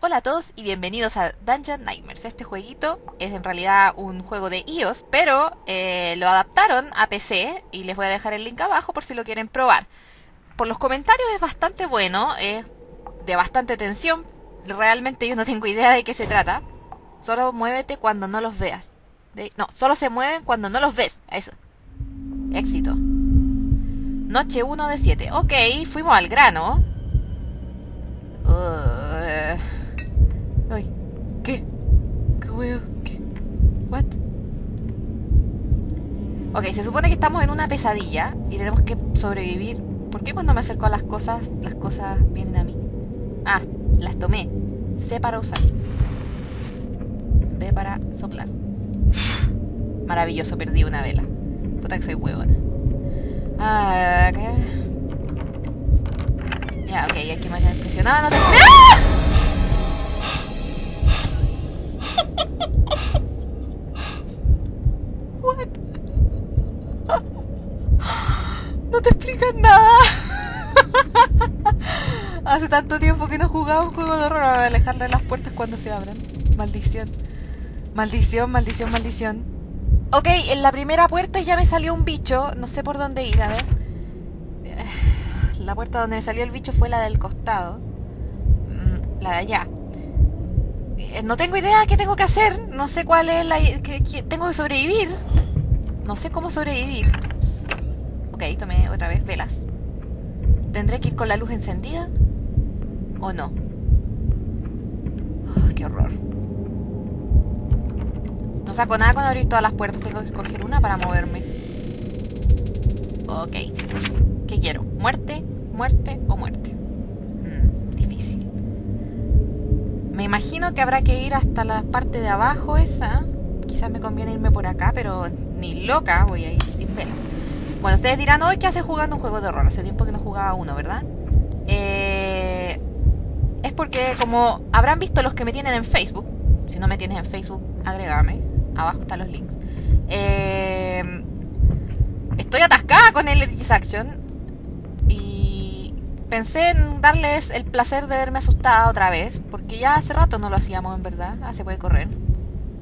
Hola a todos y bienvenidos a Dungeon Nightmares. Este jueguito es en realidad un juego de iOS, pero eh, lo adaptaron a PC y les voy a dejar el link abajo por si lo quieren probar. Por los comentarios es bastante bueno, es de bastante tensión. Realmente yo no tengo idea de qué se trata. Solo muévete cuando no los veas. No, solo se mueven cuando no los ves. Eso. Éxito. Noche 1 de 7. Ok, fuimos al grano. Uh, ay, ¿qué? ¿Qué huevo? ¿Qué? ¿What? Ok, se supone que estamos en una pesadilla y tenemos que sobrevivir. ¿Por qué cuando me acerco a las cosas, las cosas vienen a mí? Ah, las tomé. C para usar. B para soplar. Maravilloso, perdí una vela. Puta que soy huevona. Ah, acá. Ya, ok, hay que mantener presionada. No te... ¡Ah! Tanto tiempo que no jugaba un juego de horror. A alejarle las puertas cuando se abran. Maldición. Maldición, maldición, maldición. Ok, en la primera puerta ya me salió un bicho. No sé por dónde ir, a ver. La puerta donde me salió el bicho fue la del costado. Mm, La de allá. Eh, No tengo idea qué tengo que hacer. No sé cuál es la... que- tengo que sobrevivir. No sé cómo sobrevivir. Ok, tomé otra vez velas. ¿Tendré que ir con la luz encendida? ¿O no? Oh, ¡Qué horror! No saco nada con abrir todas las puertas. Tengo que escoger una para moverme. Ok. ¿Qué quiero? ¿Muerte? ¿Muerte o muerte? Mm, difícil. Me imagino que habrá que ir hasta la parte de abajo esa. Quizás me conviene irme por acá, pero ni loca voy a ir sin vela. Bueno, ustedes dirán, hoy ¿qué hace jugando un juego de horror? Hace tiempo que no jugaba uno, ¿verdad? Porque como habrán visto los que me tienen en Facebook, si no me tienes en Facebook, agrégame, abajo están los links. Eh, estoy atascada con el Action y pensé en darles el placer de verme asustada otra vez, porque ya hace rato no lo hacíamos en verdad. Ah, se puede correr.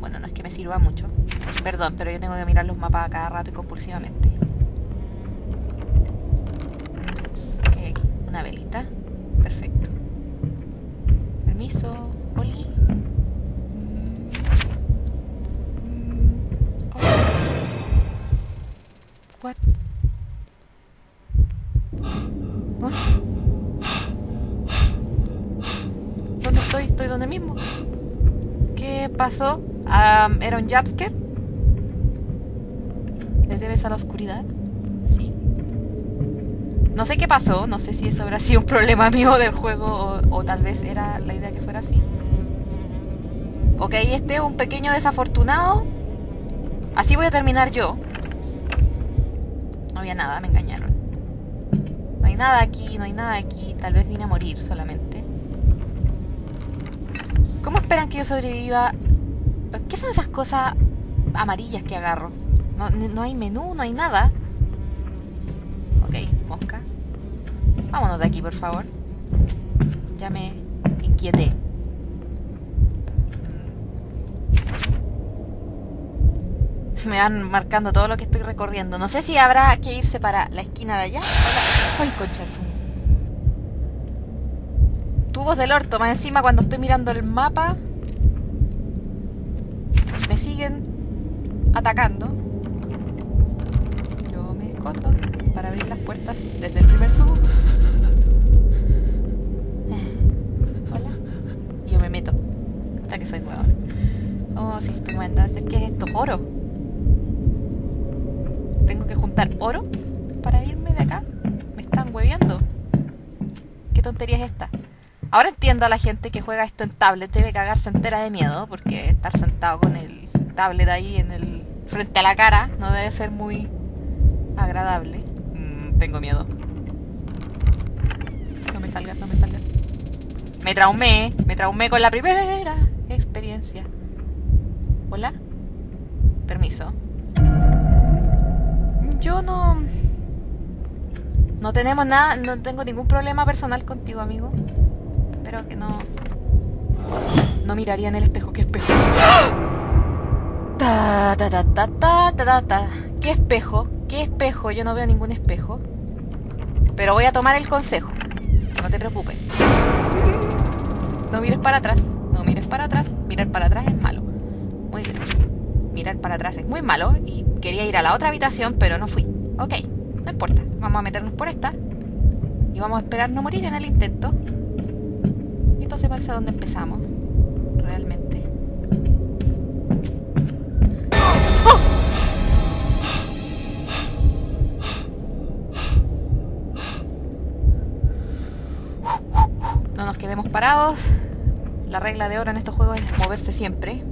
Bueno, no es que me sirva mucho. Perdón, pero yo tengo que mirar los mapas a cada rato y compulsivamente. ¿Qué hay aquí? Una velita. Perfecto. Permiso. Oli. ¿Dónde estoy? ¿Estoy donde mismo? ¿Qué pasó? Am, ¿Era un jumpscare? ¿Le debes a la oscuridad? Sí. No sé qué pasó, no sé si eso habrá sido un problema mío del juego o tal vez era la idea que fuera así. Ok, este es un pequeño desafortunado. Así voy a terminar yo. No había nada, me engañaron. No hay nada aquí, no hay nada aquí. Tal vez vine a morir solamente. ¿Cómo esperan que yo sobreviva? ¿Qué son esas cosas amarillas que agarro? No, no hay menú, no hay nada. Ok, moscas. Vámonos de aquí, por favor. Ya me inquieté. Me van marcando todo lo que estoy recorriendo. No sé si habrá que irse para la esquina de allá. o la- Ay, Tubos del orto, más encima cuando estoy mirando el mapa. Me siguen atacando. Yo me escondo para abrir las puertas desde el primer sub. Hola. Y yo me meto. Hasta que soy huevón. Oh, sí, estoy buena. ¿Qué es esto? ¿Oro? ¿Tengo que juntar oro para irme de acá? ¿Me están hueveando? ¿Qué tontería es esta? Ahora entiendo a la gente que juega esto en tablet debe cagarse entera de miedo porque estar sentado con el tablet ahí en el frente a la cara no debe ser muy agradable. Mm, tengo miedo. No me salgas, no me salgas. Me traumé, me traumé con la primera experiencia. Hola. Permiso. Yo no no tenemos nada, no tengo ningún problema personal contigo, amigo. Espero que no miraría en el espejo. ¿Qué espejo? Ta, ta, ta, ta, ta, ta, ta. ¿Qué espejo? ¿Qué espejo? Yo no veo ningún espejo. Pero voy a tomar el consejo. No te preocupes. No mires para atrás. No mires para atrás. Mirar para atrás es malo. Muy bien. Mirar para atrás es muy malo. Y quería ir a la otra habitación, pero no fui. Ok, no importa. Vamos a meternos por esta. Y vamos a esperar no morir en el intento. Y esto se parece a donde empezamos. Realmente. No nos quedemos parados. La regla de oro en estos juegos es moverse siempre.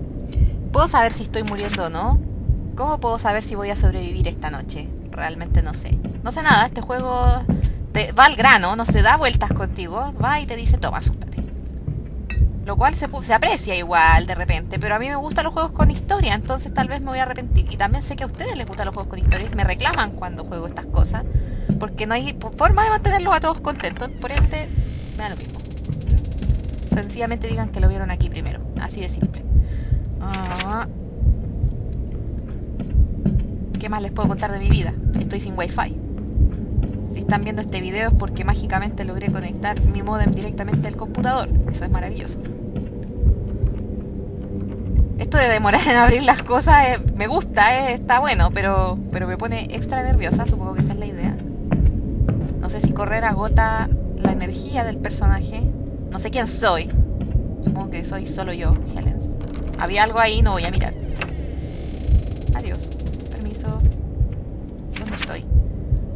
¿Puedo saber si estoy muriendo o no? ¿Cómo puedo saber si voy a sobrevivir esta noche? Realmente no sé. No sé nada, este juego va al grano, no se da vueltas contigo, va y te dice, toma, asústate. Lo cual se, aprecia igual de repente, pero a mí me gustan los juegos con historia, entonces tal vez me voy a arrepentir. Y también sé que a ustedes les gustan los juegos con historia y me reclaman cuando juego estas cosas, porque no hay forma de mantenerlos a todos contentos, por ende, me da lo mismo. Sencillamente digan que lo vieron aquí primero, así de simple. Ah. ¿Qué más les puedo contar de mi vida? Estoy sin wifi. Si están viendo este video es porque mágicamente logré conectar mi modem directamente al computador. Eso es maravilloso. Esto de demorar en abrir las cosas eh, me gusta, eh, está bueno, pero, pero me pone extra nerviosa, supongo que esa es la idea. No sé si correr agota la energía del personaje. No sé quién soy. Supongo que soy solo yo, Helens. Había algo ahí, no voy a mirar. Adiós. Permiso. ¿Dónde estoy?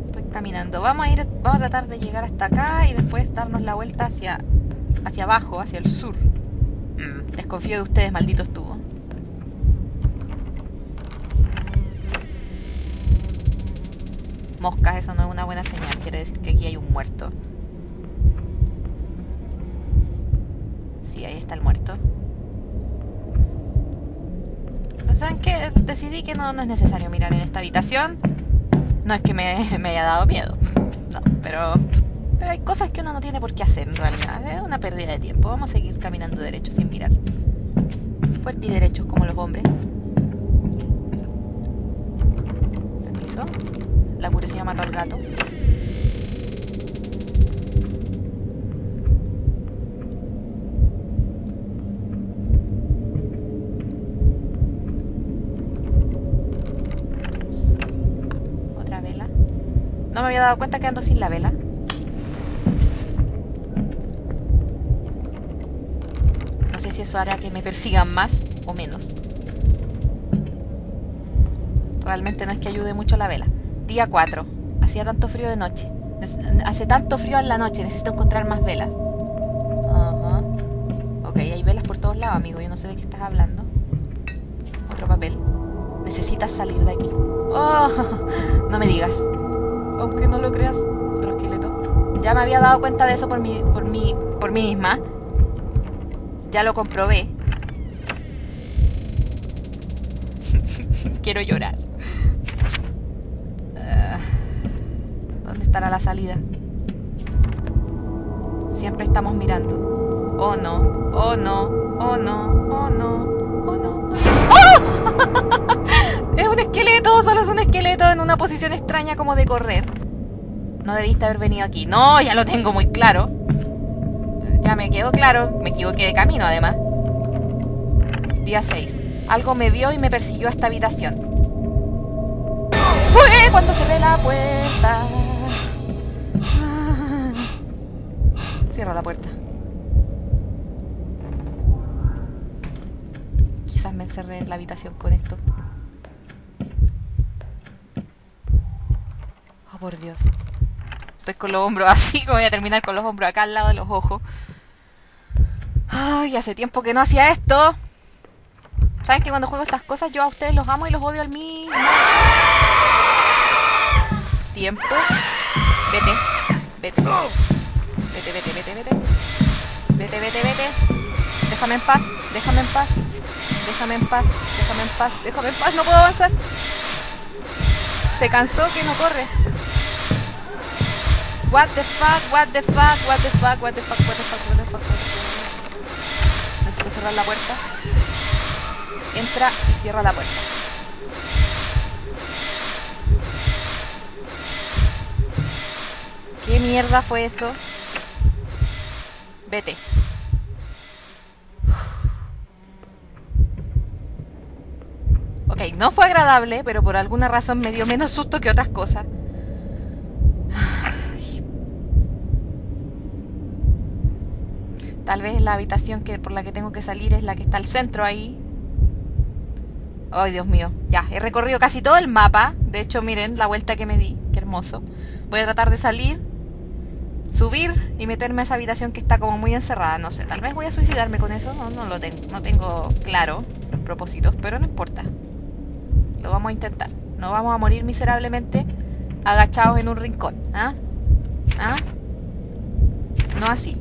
Estoy caminando. Vamos a ir, vamos a tratar de llegar hasta acá y después darnos la vuelta hacia, hacia abajo, hacia el sur. Mm, desconfío de ustedes, malditos tubos. Moscas, eso no es una buena señal. Quiere decir que aquí hay un muerto. Sí, ahí está el muerto. ¿Saben qué? Decidí que no, no, es necesario mirar en esta habitación. No es que me, me, haya dado miedo. No, pero, pero hay cosas que uno no tiene por qué hacer en realidad. Es una pérdida de tiempo. Vamos a seguir caminando derecho sin mirar. Fuerte y derechos como los hombres. Permiso. La curiosidad mató al gato. No me había dado cuenta que ando sin la vela. No sé si eso hará que me persigan más o menos. Realmente no es que ayude mucho la vela. Día 4. Hacía tanto frío de noche. Hace tanto frío en la noche. Necesito encontrar más velas. Ajá. Ok, hay velas por todos lados, amigo. Yo no sé de qué estás hablando. Otro papel. Necesitas salir de aquí. Oh, no me digas aunque no lo creas, otro esqueleto. Ya me había dado cuenta de eso por mí, por mí, por mí misma. Ya lo comprobé. Quiero llorar. Uh, ¿Dónde estará la salida? Siempre estamos mirando. Oh no, oh no, oh no, oh no, oh no. ¡Oh! En una posición extraña como de correr. No debiste haber venido aquí. No, ya lo tengo muy claro. Ya me quedó claro. Me equivoqué de camino, además. Día 6. Algo me vio y me persiguió a esta habitación. Fue cuando cerré la puerta. Cierra la puerta. Quizás me encerré en la habitación con esto. Oh, por Dios. Estoy con los hombros así, voy a terminar con los hombros acá al lado de los ojos. Ay, hace tiempo que no hacía esto. ¿Saben que cuando juego estas cosas yo a ustedes los amo y los odio al mismo tiempo? Vete, vete. Vete, vete, vete, vete. Vete, vete, vete. Déjame en paz, déjame en paz. Déjame en paz, déjame en paz, déjame en paz, no puedo avanzar. Se cansó que no corre. What the fuck, what the fuck, what the fuck, what the fuck, what the fuck, what the fuck, what the fuck. Necesito cerrar la puerta. Entra y cierra la puerta. ¿Qué mierda fue eso? Vete. Ok, no fue agradable, pero por alguna razón me dio menos susto que otras cosas. Tal vez la habitación que, por la que tengo que salir es la que está al centro ahí. Ay, Dios mío. Ya, he recorrido casi todo el mapa. De hecho, miren la vuelta que me di. Qué hermoso. Voy a tratar de salir, subir y meterme a esa habitación que está como muy encerrada. No sé, tal vez voy a suicidarme con eso. No, no lo tengo, no tengo claro los propósitos, pero no importa. Lo vamos a intentar. No vamos a morir miserablemente agachados en un rincón. ¿Ah? ¿Ah? No así.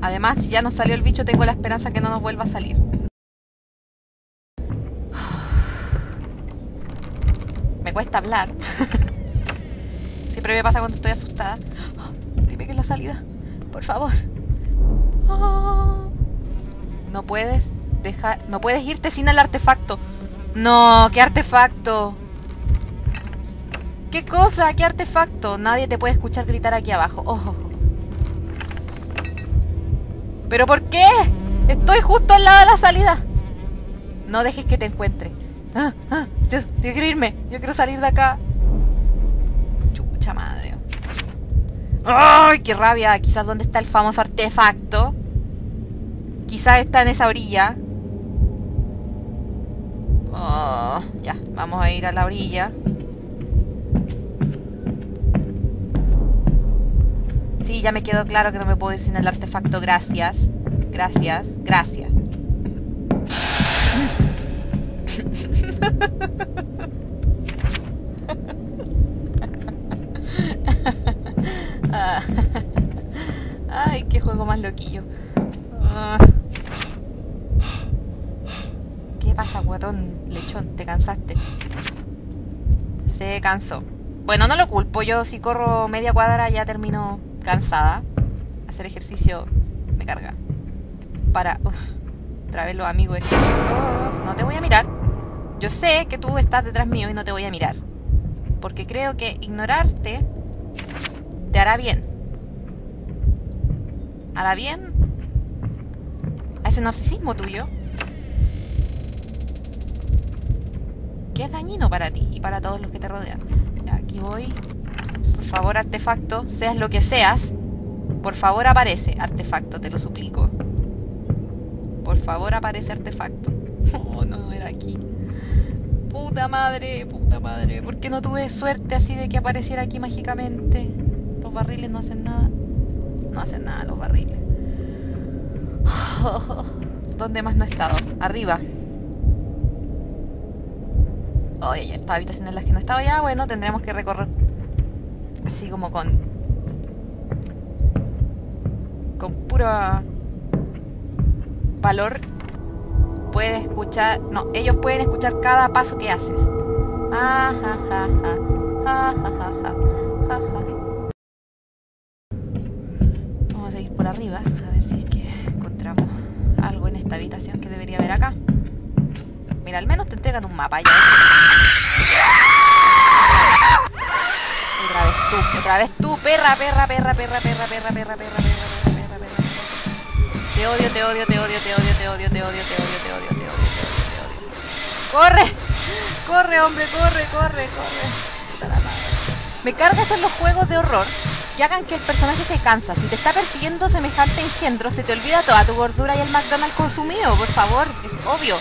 Además, si ya nos salió el bicho, tengo la esperanza que no nos vuelva a salir. Me cuesta hablar. Siempre me pasa cuando estoy asustada. Dime que es la salida. Por favor. No puedes dejar... No puedes irte sin el artefacto. No, ¿qué artefacto? ¿Qué cosa? ¿Qué artefacto? Nadie te puede escuchar gritar aquí abajo. Oh. ¿Pero por qué? Estoy justo al lado de la salida. No dejes que te encuentre. Ah, ah, yo, quiero irme. Yo quiero salir de acá. Chucha madre. ¡Ay, qué rabia! Quizás dónde está el famoso artefacto. Quizás está en esa orilla. Oh, ya, vamos a ir a la orilla. Sí, ya me quedó claro que no me puedo decir el artefacto. Gracias. Gracias. Gracias. Ay, qué juego más loquillo. Ah. ¿Qué pasa, guatón? Lechón, ¿te cansaste? Se cansó. Bueno, no lo culpo. Yo si corro media cuadra ya termino cansada. Hacer ejercicio me carga. Para... otra vez los amigos todos. No te voy a mirar. Yo sé que tú estás detrás mío y no te voy a mirar. Porque creo que ignorarte te hará bien. Hará bien a ese narcisismo tuyo. Que es dañino para ti y para todos los que te rodean. Aquí voy. Por favor, artefacto, seas lo que seas, por favor aparece, artefacto, te lo suplico. Por favor aparece artefacto. Oh, no, era aquí. Puta madre, puta madre. ¿Por qué no tuve suerte así de que apareciera aquí mágicamente? Los barriles no hacen nada. No hacen nada los barriles. ¿Dónde más no he estado? Arriba. Oye, ya esta habitación en las que no estaba ya. Bueno, tendremos que recorrer así como con con pura valor puedes escuchar no ellos pueden escuchar cada paso que haces. Vamos a seguir por arriba a ver si es que encontramos algo en esta habitación que debería haber acá. Mira al menos te entregan un mapa ya tú, otra vez tú, perra, perra, perra, perra, perra, perra, perra, perra, perra, perra, perra, Te odio, te odio, te odio, te odio, te odio, te odio, te odio, te odio, te odio, te odio. ¡Corre! ¡Corre, hombre! ¡Corre, corre, corre! Me cargas en los juegos de horror que hagan que el personaje se cansa. Si te está persiguiendo semejante engendro, se te olvida toda tu gordura y el McDonald's consumido, por favor, es obvio.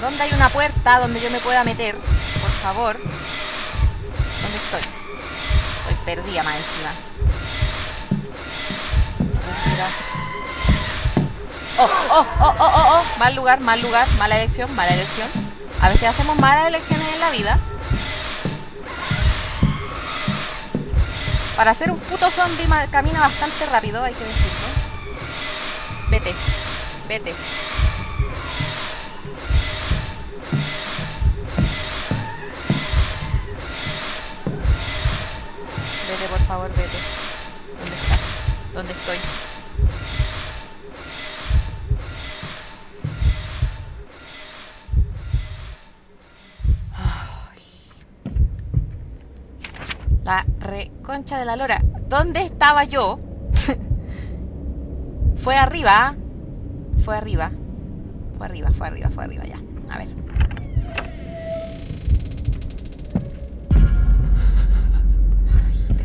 ¿Dónde hay una puerta donde yo me pueda meter? Por favor. ¿Dónde estoy? Estoy perdida más. Oh, oh, oh, oh, oh, oh. Mal lugar, mal lugar, mala elección, mala elección. A veces hacemos malas elecciones en la vida. Para ser un puto zombie camina bastante rápido, hay que decirlo. Vete, vete. Por favor, vete. ¿Dónde estás? ¿Dónde estoy? La reconcha de la lora. ¿Dónde estaba yo? fue arriba. Fue arriba. Fue arriba, fue arriba, fue arriba, ya. A ver.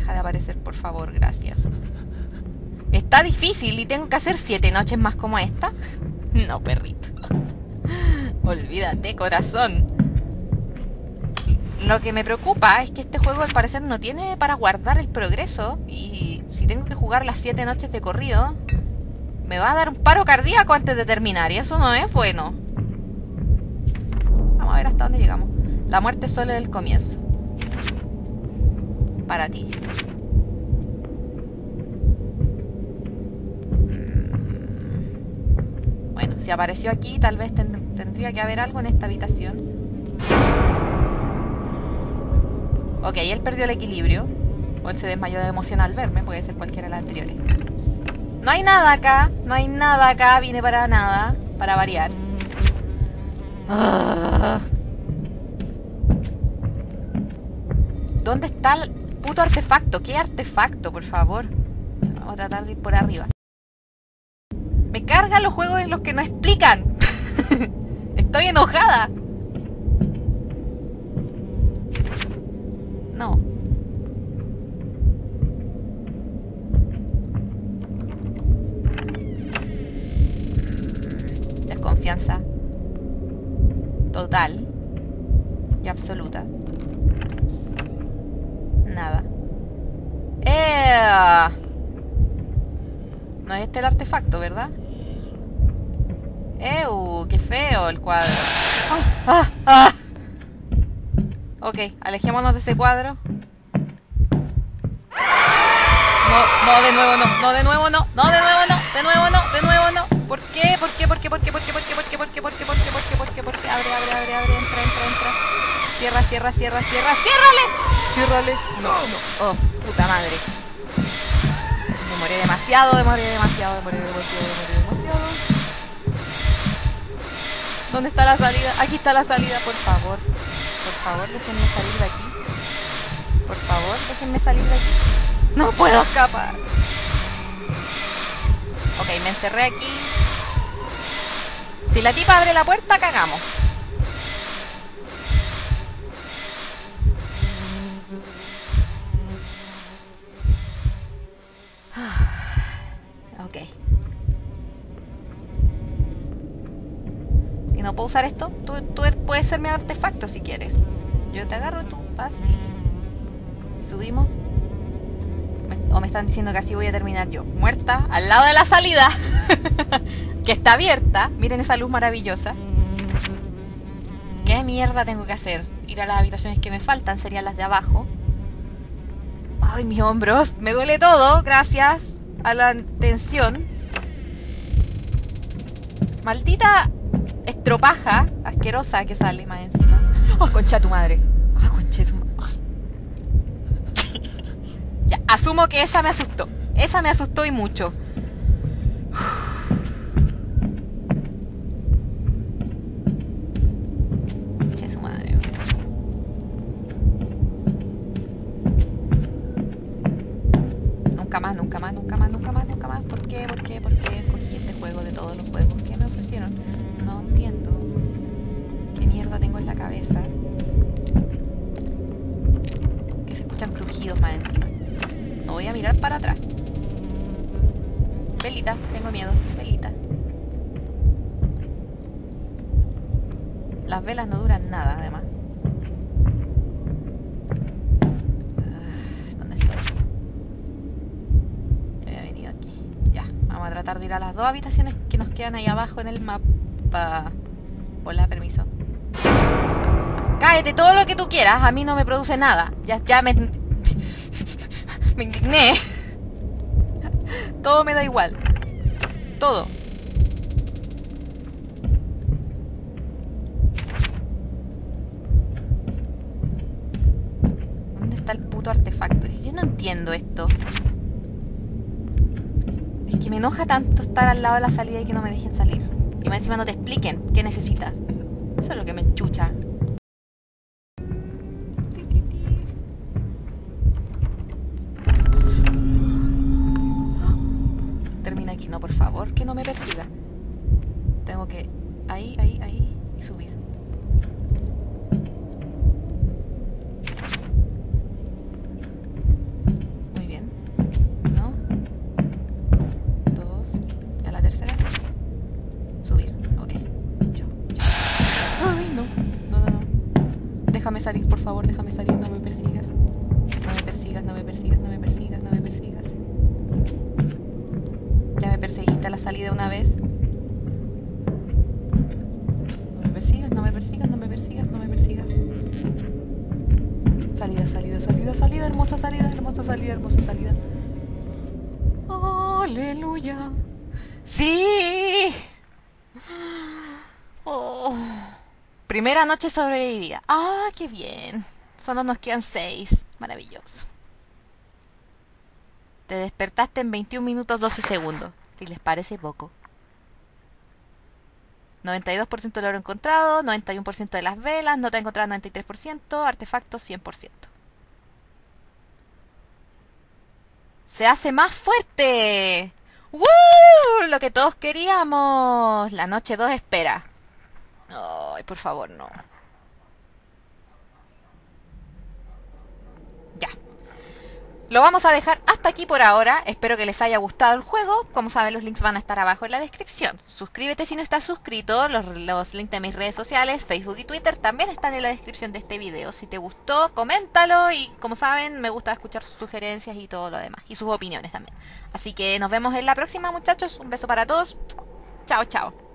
Deja de aparecer, por favor, gracias. Está difícil y tengo que hacer siete noches más como esta. No, perrito. Olvídate, corazón. Lo que me preocupa es que este juego al parecer no tiene para guardar el progreso y si tengo que jugar las 7 noches de corrido, me va a dar un paro cardíaco antes de terminar y eso no es bueno. Vamos a ver hasta dónde llegamos. La muerte solo es el comienzo. Para ti. Mm. Bueno, si apareció aquí, tal vez tendría que haber algo en esta habitación. Ok, él perdió el equilibrio. O él se desmayó de emoción al verme. Puede ser cualquiera de las anteriores. No hay nada acá. No hay nada acá. Vine para nada. Para variar. Ah. ¿Dónde está puto artefacto? ¿Qué artefacto, por favor? Vamos a tratar de ir por arriba. Me cargan los juegos en los que no explican. Estoy enojada. No. Desconfianza. Total. Y absoluta. Nada. ¡Eh! No es este el artefacto, ¿verdad? ¡Ew! ¡Qué feo el cuadro! ¡Ah! ¡Ah! ¡Ah! Ok, alejémonos de ese cuadro. No, no, de nuevo no, no, de nuevo no, no, de nuevo no, de nuevo no, de nuevo no. ¿Por qué? ¿Por qué? ¿Por qué? ¿Por qué? ¿Por qué? ¿Por qué? ¿Por qué? ¿Por qué? ¿Por qué? ¿Por qué? ¿Por qué? ¿Por qué? ¿Por qué? Abre, abre, abre, abre, entra, entra, entra. Cierra, cierra, cierra, cierra, ciérrale. Ciérrale. No, no. Oh, puta madre. Demoré demasiado, demoré demasiado, demoré demasiado, demoré demasiado. ¿Dónde está la salida? Aquí está la salida, por favor. Por favor, déjenme salir de aquí. Por favor, déjenme salir de aquí. No puedo escapar. Ok, me encerré aquí. Si la tipa abre la puerta, cagamos. No puedo usar esto. Tú, puedes ser mi artefacto si quieres. Yo te agarro, tú vas y, subimos. o me están diciendo que así voy a terminar yo. Muerta, al lado de la salida. que está abierta. Miren esa luz maravillosa. ¿Qué mierda tengo que hacer? Ir a las habitaciones que me faltan, serían las de abajo. Ay, mis hombros. Me duele todo, gracias a la tensión. Maldita estropaja asquerosa que sale más encima. ¡Oh, concha tu madre! ¡Ah, concha su madre! ya, asumo que esa me asustó. Esa me asustó y mucho. Las velas no duran nada, además. ¿Dónde estoy? Ya había venido aquí. Ya, vamos a tratar de ir a las dos habitaciones que nos quedan ahí abajo en el mapa. Hola, permiso. Cállate todo lo que tú quieras, a mí no me produce nada. Ya, ya me. me indigné. Todo me da igual. Todo. ¿Dónde está el puto artefacto? Yo no entiendo esto. Es que me enoja tanto estar al lado de la salida y que no me dejen salir. Y más encima no te expliquen qué necesitas. Eso es lo que me. ¡Ah! Termina aquí, no, por favor, que no me persiga. Tengo que... Ahí, ahí, ahí. Y subir. Favor, déjame salir. No me persigas. No me persigas, no me persigas, no me persigas, no me persigas. Ya me perseguiste a la salida una vez. No me persigas, no me persigas, no me persigas, no me persigas. Salida, salida, salida, salida, hermosa salida, hermosa salida, hermosa salida. Aleluya. Sí. Oh. Primera noche sobrevivida. Ah, qué bien. Solo nos quedan seis. Maravilloso. Te despertaste en 21 minutos 12 segundos. Si les parece poco. 92% del oro encontrado, 91% de las velas, nota encontrada 93%, artefactos 100%. ¡Se hace más fuerte! ¡Woo! Lo que todos queríamos. La noche 2 espera. Ay, por favor, no. Ya. Lo vamos a dejar hasta aquí por ahora. Espero que les haya gustado el juego. Como saben, los links van a estar abajo en la descripción. Suscríbete si no estás suscrito. Los, los links de mis redes sociales, Facebook y Twitter, también están en la descripción de este video. Si te gustó, coméntalo. Y como saben, me gusta escuchar sus sugerencias y todo lo demás. Y sus opiniones también. Así que nos vemos en la próxima, muchachos. Un beso para todos. Chao, chao.